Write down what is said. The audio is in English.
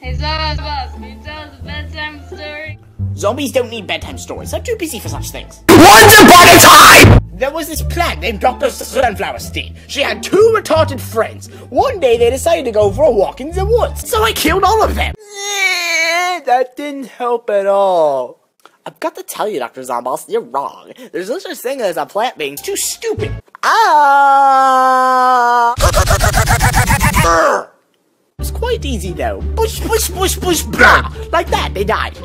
Hey, Zomboss, can you tell us a bedtime story? Zombies don't need bedtime stories. I'm too busy for such things. Once upon a time! There was this plant named Dr. Sunflowerstein. She had two retarded friends. One day they decided to go for a walk in the woods, so I killed all of them. That didn't help at all. I've got to tell you, Dr. Zomboss, you're wrong. There's no such thing as a plant being too stupid. Ah! Quite easy though. Push, push, push, push, blah! Like that, they died.